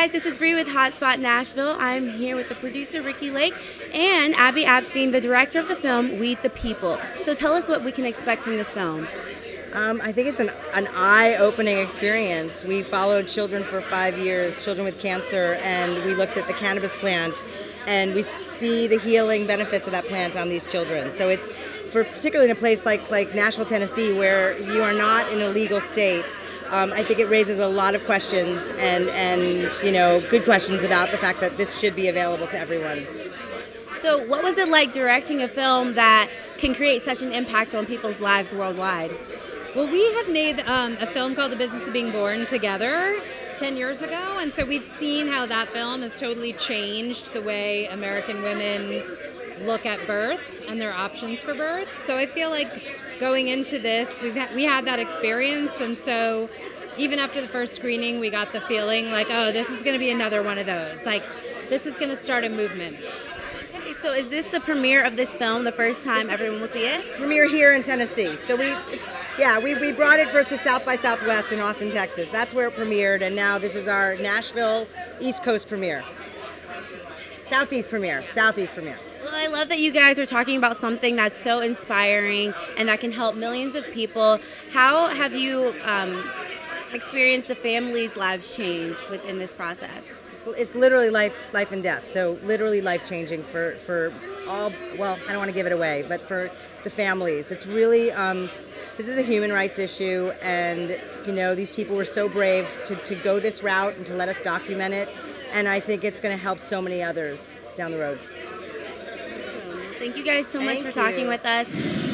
guys, this is Bri with Hotspot Nashville. I'm here with the producer Ricki Lake and Abby Epstein, the director of the film Weed the People. So tell us what we can expect from this film. Um, I think it's an, an eye opening experience. We followed children for five years, children with cancer, and we looked at the cannabis plant and we see the healing benefits of that plant on these children. So it's for particularly in a place like, like Nashville, Tennessee, where you are not in a legal state um, I think it raises a lot of questions and, and you know good questions about the fact that this should be available to everyone. So, what was it like directing a film that can create such an impact on people's lives worldwide? Well, we have made um, a film called The Business of Being Born together 10 years ago, and so we've seen how that film has totally changed the way American women look at birth and their options for birth. So I feel like going into this, we've had, we had that experience, and so even after the first screening, we got the feeling like, oh, this is going to be another one of those. Like, this is going to start a movement. Okay, so is this the premiere of this film? The first time everyone will see it? Premiere here in Tennessee. So we, yeah, we, we brought it first to South by Southwest in Austin, Texas. That's where it premiered, and now this is our Nashville East Coast premiere. Southeast premiere. Southeast premiere. Well, I love that you guys are talking about something that's so inspiring and that can help millions of people. How have you um, experienced the families' lives change within this process? It's, it's literally life, life and death. So literally life changing for for all. Well, I don't want to give it away, but for the families, it's really. Um, this is a human rights issue, and you know these people were so brave to, to go this route and to let us document it, and I think it's going to help so many others down the road. Thank you guys so Thank much for talking you. with us.